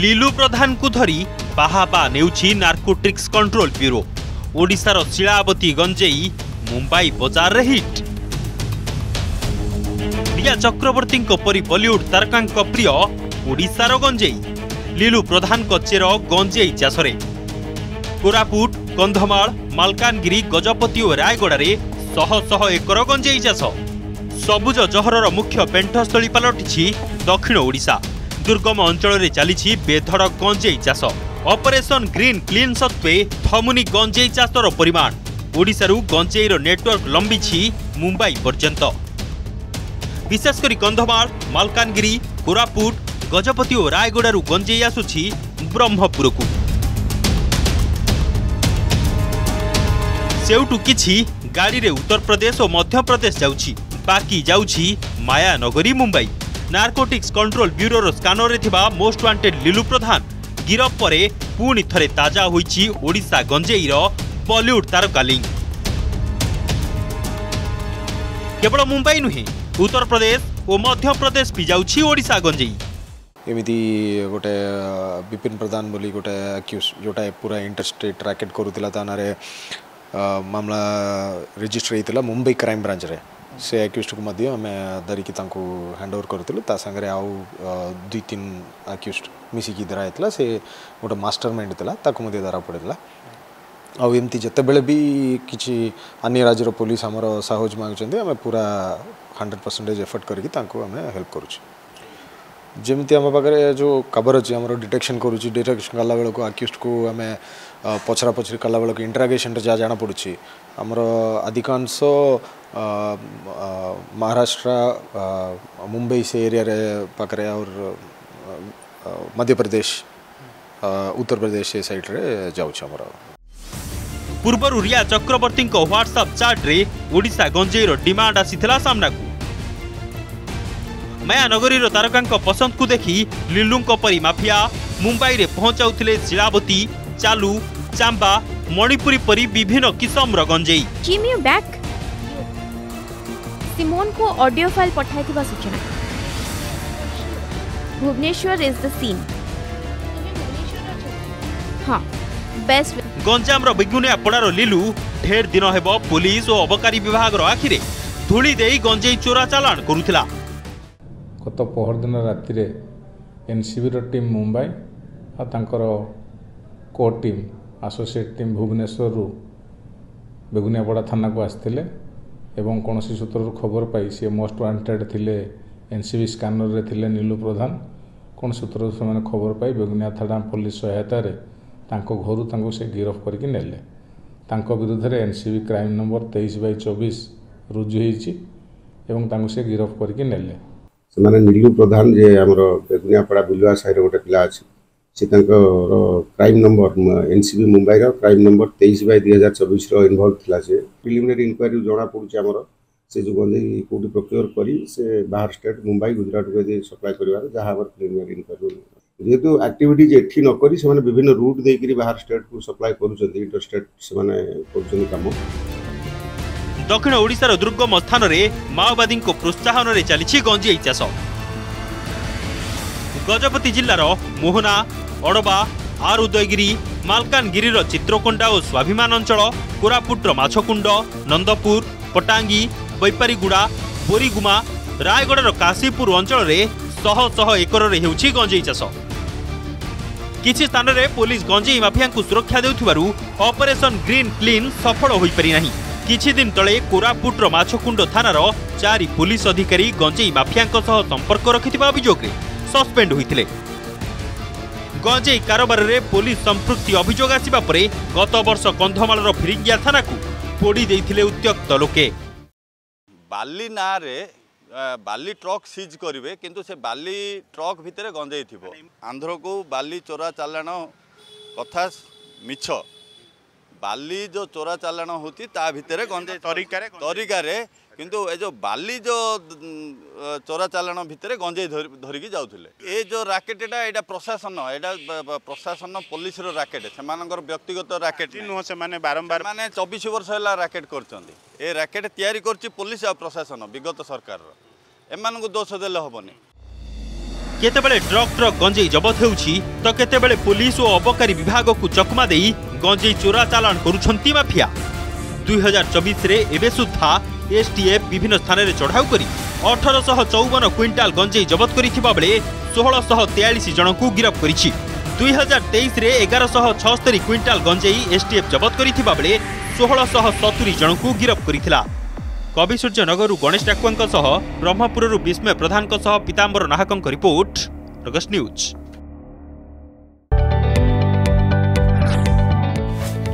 ଲିଲୁ ପ୍ରଧାନଙ୍କୁ ଧରି ବାହାବା ନେଉଛି ନାର୍କୋଟିକ୍ସ କଣ୍ଟ୍ରୋଲ ବ୍ୟୁରୋ ଓଡ଼ିଶାର ଶିଳାବତୀ ଗଞ୍ଜେଇ ମୁମ୍ବାଇ ବଜାରରେ ହିଟ୍ ରିୟା ଚକ୍ରବର୍ତ୍ତୀଙ୍କ ପରି ବଲିଉଡ୍ ତାରକାଙ୍କ ପ୍ରିୟ ଓଡ଼ିଶାର ଗଞ୍ଜେଇ ଲିଲୁ ପ୍ରଧାନଙ୍କ ଚେର ଗଞ୍ଜେଇ ଚାଷରେ କୋରାପୁଟ କନ୍ଧମାଳ ମାଲକାନଗିରି ଗଜପତି ଓ ରାୟଗଡ଼ାରେ ଶହ ଶହ ଏକର ଗଞ୍ଜେଇ ଚାଷ ସବୁଜ ଜହରର ମୁଖ୍ୟ ପେଣ୍ଠସ୍ଥଳୀ ପାଲଟିଛି ଦକ୍ଷିଣ ଓଡ଼ିଶା ଦୁର୍ଗମ ଅଞ୍ଚଳରେ ଚାଲିଛି ବେଧଡ଼ ଗଞ୍ଜେଇ ଚାଷ ଅପରେସନ ଗ୍ରୀନ୍ କ୍ଲିନ୍ ସତ୍ତ୍ୱେ ଥମୁନି ଗଞ୍ଜେଇ ଚାଷର ପରିମାଣ ଓଡ଼ିଶାରୁ ଗଞ୍ଜେଇର ନେଟୱାର୍କ ଲମ୍ବିଛି ମୁମ୍ବାଇ ପର୍ଯ୍ୟନ୍ତ। ବିଶେଷ କରି କନ୍ଧମାଳ ମାଲକାନଗିରି କୋରାପୁଟ ଗଜପତି ଓ ରାୟଗଡ଼ାରୁ ଗଞ୍ଜେଇ ଆସୁଛି ବ୍ରହ୍ମପୁରକୁ। ସେଉଠୁ କିଛି ଗାଡ଼ିରେ ଉତ୍ତରପ୍ରଦେଶ ଓ ମଧ୍ୟପ୍ରଦେଶ ଯାଉଛି। ବାକି ଯାଉଛି ମାୟାନଗରୀ ମୁମ୍ବାଇ। ନାର୍କୋଟିକ୍ସ କଣ୍ଟ୍ରୋଲ ବ୍ୟୁରୋର ସ୍କାନରରେ ଥିବା ମୋଷ୍ଟ ୱାଣ୍ଟେଡ୍ ଲିଲୁ ପ୍ରଧାନ ଗିରଫ ପରେ ପୁଣି ଥରେ ତାଜା ହୋଇଛି ଓଡ଼ିଶା ଗଞ୍ଜେଇର ବଲିଉଡ୍ ତାରକା ଲିଙ୍କ୍ କେବଳ ମୁମ୍ବାଇ ନୁହେଁ ଉତ୍ତରପ୍ରଦେଶ ଓ ମଧ୍ୟପ୍ରଦେଶ ବି ଯାଉଛି ଓଡ଼ିଶା ଗଞ୍ଜେଇ ଏମିତି ଗୋଟେ ଅ, ବିପିନ ପ୍ରଧାନ ବୋଲି ଗୋଟେ ଆକ୍ୟୁଜ୍ ଯେଉଁଟା ପୁରା ଇଣ୍ଟରଷ୍ଟେଟ୍ ରାକେଟ୍ କରୁଥିଲା ତା ନାଁରେ ଅ, ମାମଲା ରେଜିଷ୍ଟର ହେଇଥିଲା ମୁମ୍ବାଇ କ୍ରାଇମ୍ ବ୍ରାଞ୍ଚରେ ସେ ଆକ୍ୟୁଜ୍ଡକୁ ମଧ୍ୟ ଆମେ ଧରିକି ତାଙ୍କୁ ହ୍ୟାଣ୍ଡ ଓଭର କରିଥିଲୁ। ତା ସାଙ୍ଗରେ ଆଉ ଅ, ଦୁଇ ତିନି ଆକ୍ୟୁଜ୍ଡ ମିଶିକି ଧରା ହେଇଥିଲା। ସେ ଗୋଟେ ମାଷ୍ଟର ମାଇଣ୍ଡ ଥିଲା ତାକୁ ମଧ୍ୟ ଧରା ପଡ଼ିଥିଲା। ଆଉ ଏମିତି ଯେତେବେଳେ ବି କିଛି ଅନ୍ୟ ରାଜ୍ୟର ପୋଲିସ ଆମର ସାହାଯ୍ୟ ମାଗୁଛନ୍ତି ଆମେ ପୁରା ହଣ୍ଡ୍ରେଡ଼ ପରସେଣ୍ଟେଜ୍ ଏଫର୍ଟ କରିକି ତାଙ୍କୁ ଆମେ ହେଲ୍ପ କରୁଛୁ। ଯେମିତି ଆମ ପାଖରେ ଯେଉଁ କଭର ଅଛି ଆମର ଡିଟେକ୍ସନ୍ କରୁଛି ଡିଟେକ୍ସନ୍ କଲାବେଳକୁ ଆକ୍ୟୁଜ୍ଡକୁ ଆମେ ଅ, ପଚରା ପଚରି କଲାବେଳକୁ ଇଣ୍ଟରାଗେସନ୍ରେ ଯାହା ଜଣାପଡ଼ୁଛି ଆମର ଅଧିକାଂଶ ଅ, ଅ, ମହାରାଷ୍ଟ୍ର ଅ, ମୁମ୍ବାଇ ସେ ଏରିଆରେ ପାଖରେ ଆଉ ମଧ୍ୟପ୍ରଦେଶ ଅ, ଉତ୍ତରପ୍ରଦେଶ ସେ ସାଇଡ଼୍ରେ ଯାଉଛି ଆମର ପୂର୍ବରୁ ରିୟା ଚକ୍ରବର୍ତ୍ତୀଙ୍କ ହ୍ୱାଟ୍ସଆପ୍ ଚାଟ୍ରେ ଓଡ଼ିଶା ଗଞ୍ଜେଇର ଡିମାଣ୍ଡ ଆସିଥିଲା ସାମ୍ନାକୁ ମାୟାନଗରୀର ତାରକାଙ୍କ ପସନ୍ଦକୁ ଦେଖି ଲିଲୁଙ୍କ ପରି ମାଫିଆ ମୁମ୍ବାଇରେ ପହଞ୍ଚାଉଥିଲେ ଶିଳାବତୀ ଚାଲୁ ଚାମ୍ବା ମଣିପୁରୀ ପରି ବିଭିନ୍ନ କିସମର ଗଞ୍ଜେଇ। ସିମୋନଙ୍କୁ ଅଡିଓ ଫାଇଲ୍ ପଠାଇଥିବା ସୂଚନା। ଭୁବନେଶ୍ୱର ଇଜ୍ ଦ ସିନ୍ ହଁ ବେଷ୍ଟ ଗଞ୍ଜାମର ବିଗୁନିଆପଡ଼ାର ଲିଲୁ ଢେର ଦିନ ହେବ ପୋଲିସ ଓ ଅବକାରୀ ବିଭାଗର ଆଖିରେ ଧୂଳି ଦେଇ ଗଞ୍ଜେଇ ଚୋରା ଚାଲାଣ କରୁଥିଲା। ଗତ ପହରଦିନ ରାତିରେ ଏନ୍ସିବିର ଟିମ୍ ମୁମ୍ବାଇ ଆଉ ତାଙ୍କର କୋ ଟିମ୍ ଆସୋସିଏଟ୍ ଟିମ୍ ଭୁବନେଶ୍ୱରରୁ ବେଗୁନିଆପଡ଼ା ଥାନାକୁ ଆସିଥିଲେ ଏବଂ କୌଣସି ସୂତ୍ରରୁ ଖବର ପାଇ ସିଏ ମୋଷ୍ଟ ୱାଣ୍ଟେଡ୍ ଥିଲେ ଏନ୍ସିବି ସ୍କାନରରେ ଥିଲେ ନୀଲୁ ପ୍ରଧାନ। କୌଣସି ସୂତ୍ରରୁ ସେମାନେ ଖବର ପାଇ ବେଗୁନିଆ ଥାନା ପୋଲିସ ସହାୟତାରେ ତାଙ୍କ ଘରୁ ତାଙ୍କୁ ସେ ଗିରଫ କରିକି ନେଲେ। ତାଙ୍କ ବିରୁଦ୍ଧରେ ଏନ୍ସିବି କ୍ରାଇମ୍ ନମ୍ବର ତେଇଶ ବାଇ ଚବିଶ ରୁଜୁ ହେଇଛି ଏବଂ ତାଙ୍କୁ ସେ ଗିରଫ କରିକି ନେଲେ। ସେମାନେ ନୀଲୁ ପ୍ରଧାନ ଯେ ଆମର ବେଗୁନିଆପଡ଼ା ବିଲୁଆ ସାହିର ଗୋଟେ ପିଲା ଅଛି ସେ ତାଙ୍କର crime number N C B ମୁମ୍ବାଇର କ୍ରାଇମ୍ ନମ୍ବର ତେଇଶ ବାଇ ଦୁଇ ହଜାର ଚବିଶର ଇନଭଲ୍ଭ ଥିଲା ସେ। ପ୍ରିଲିମିନାରୀ ଇନକ୍ୱାରିରୁ ଜଣାପଡ଼ୁଛି ଆମର ସେ ଯେଉଁ ଗଞ୍ଜେଇ କେଉଁଠି ପ୍ରୋକ୍ୟୁର କରି ସେ ବାହାର ଷ୍ଟେଟ୍ ମୁମ୍ବାଇ ଗୁଜୁରାଟକୁ ଯଦି ସପ୍ଲାଏ କରିବାର ଯାହା ଆମର ପ୍ରିଲିମିନାରୀ ଇନକ୍ୱାରି ଯେହେତୁ ଆକ୍ଟିଭିଟିଜ୍ ଏଠି ନ କରି ସେମାନେ ବିଭିନ୍ନ ରୁଟ୍ ଦେଇକରି ବାହାର ଷ୍ଟେଟ୍କୁ ସପ୍ଲାଏ କରୁଛନ୍ତି ଇଣ୍ଟର ଷ୍ଟେଟ୍ ସେମାନେ କରୁଛନ୍ତି କାମ। ଦକ୍ଷିଣ ଓଡ଼ିଶାର ଦୁର୍ଗମ ସ୍ଥାନରେ ମାଓବାଦୀଙ୍କ ପ୍ରୋତ୍ସାହନରେ ଚାଲିଛି ଗଞ୍ଜେଇ ଚାଷ ଗଜପତି ଜିଲ୍ଲାର ମୋହନା ଅଡ଼ବା ଆର୍ ଉଦୟଗିରି ମାଲକାନଗିରିର ଚିତ୍ରକୋଣ୍ଡା ଓ ସ୍ୱାଭିମାନ ଅଞ୍ଚଳ କୋରାପୁଟର ମାଛକୁଣ୍ଡ ନନ୍ଦପୁର ପଟାଙ୍ଗୀ ବୈପାରିଗୁଡ଼ା ବୋରିଗୁମା ରାୟଗଡ଼ର କାଶୀପୁର ଅଞ୍ଚଳରେ ଶହ ଶହ ଏକରରେ ହେଉଛି ଗଞ୍ଜେଇ ଚାଷ। କିଛି ସ୍ଥାନରେ ପୋଲିସ ଗଞ୍ଜେଇ ମାଫିଆଙ୍କୁ ସୁରକ୍ଷା ଦେଉଥିବାରୁ ଅପରେସନ ଗ୍ରୀନ୍ କ୍ଲିନ୍ ସଫଳ ହୋଇପାରି ନାହିଁ କିଛି ଦିନ ତଳେ କୋରାପୁଟର ମାଛକୁଣ୍ଡ ଥାନାର ଚାରି ପୁଲିସ ଅଧିକାରୀ ଗଞ୍ଜେଇ ମାଫିଆଙ୍କ ସହ ସମ୍ପର୍କ ରଖିଥିବା ଅଭିଯୋଗରେ ସସ୍ପେଣ୍ଡ ହୋଇଥିଲେ। ଗଞ୍ଜେଇ କାରବାରରେ ପୋଲିସ ସମ୍ପୃକ୍ତି ଅଭିଯୋଗ ଆସିବା ପରେ ଗତ ବର୍ଷ କନ୍ଧମାଳର ଫିରିଙ୍ଗିଆ ଥାନାକୁ ପୋଡ଼ି ଦେଇଥିଲେ ଉତ୍ତ୍ୟକ୍ତ ଲୋକେ। ବାଲି ନାଁରେ ବାଲି ଟ୍ରକ୍ ସିଜ୍ କରିବେ କିନ୍ତୁ ସେ ବାଲି ଟ୍ରକ୍ ଭିତରେ ଗଞ୍ଜେଇ ଥିବ। ଆନ୍ଧ୍ରକୁ ବାଲି ଚୋରା ଚାଲାଣ କଥା ମିଛ। ବାଲି ଯେଉଁ ଚୋରା ଚାଲାଣ ହେଉଛି ତା ଭିତରେ ଗଞ୍ଜେଇ ତରିକାରେ ତରିକାରେ କିନ୍ତୁ ଏ ଯେଉଁ ବାଲି ଯେଉଁ ଚୋରା ଚାଲାଣ ଭିତରେ ଗଞ୍ଜେଇ ଧରି- ଧରିକି ଯାଉଥିଲେ। ଏ ଯେଉଁ ରାକେଟ୍ ଏଟା ଏଇଟା ପ୍ରଶାସନ ଏଇଟା ବ- ବ- ପ୍ରଶାସନ ପୋଲିସର ରାକେଟ୍ ସେମାନଙ୍କର ବ୍ୟକ୍ତିଗତ ରାକେଟ୍ ନୁହଁ। ସେମାନେ ବାରମ୍ବାର ମାନେ ଚବିଶ ବର୍ଷ ହେଲା ରାକେଟ୍ କରୁଛନ୍ତି। ଏ ରାକେଟ୍ ତିଆରି କରୁଛି ପୋଲିସ ଆଉ ପ୍ରଶାସନ ବିଗତ ସରକାରର। ଏମାନଙ୍କୁ ଦୋଷ ଦେଲେ ହେବନି। କେତେବେଳେ ଟ୍ରକ୍ ଟ୍ରକ୍ ଗଞ୍ଜେଇ ଜବତ ହେଉଛି ତ କେତେବେଳେ ପୋଲିସ ଓ ଅବକାରୀ ବିଭାଗକୁ ଚକମା ଦେଇ ଗଞ୍ଜେଇ ଚୋରା ଚାଲାଣ କରୁଛନ୍ତି ମାଫିଆ। ଦୁଇ ହଜାର ଚବିଶରେ ଏବେ ସୁଦ୍ଧା ଏସ୍ଟିଏଫ୍ ବିଭିନ୍ନ ସ୍ଥାନରେ ଚଢ଼ାଉ କରି ଅଠରଶହ ଚଉବନ କ୍ୱିଣ୍ଟାଲ ଗଞ୍ଜେଇ ଜବତ କରିଥିବା ବେଳେ ଷୋହଳଶହ ତେୟାଳିଶ ଜଣଙ୍କୁ ଗିରଫ କରିଛି। ଦୁଇ ହଜାର ତେଇଶରେ ଏଗାରଶହ ଛଅସ୍ତରୀ କ୍ୱିଣ୍ଟାଲ ଗଞ୍ଜେଇ ଏସ୍ଟିଏଫ୍ ଜବତ କରିଥିବା ବେଳେ ଷୋହଳଶହ ସତୁରି ଜଣଙ୍କୁ ଗିରଫ କରିଥିଲା। କବିସୂର୍ଯ୍ୟନଗରରୁ ଗଣେଶ ଡାକୁଆଙ୍କ ସହ ବ୍ରହ୍ମପୁରରୁ ବିସ୍ମୟ ପ୍ରଧାନଙ୍କ ସହ ପୀତାମ୍ବର ନାହକଙ୍କ ରିପୋର୍ଟ ଅଗଷ୍ଟ ନ୍ୟୁଜ୍।